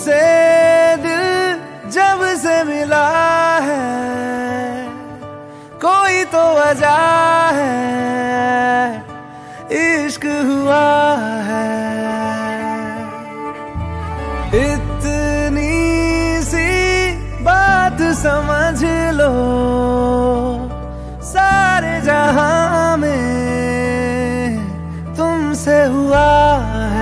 से दिल जब से मिला है, कोई तो वजह है, इश्क हुआ है। इतनी सी बात समझ लो, सारे जहाँ में तुमसे हुआ है।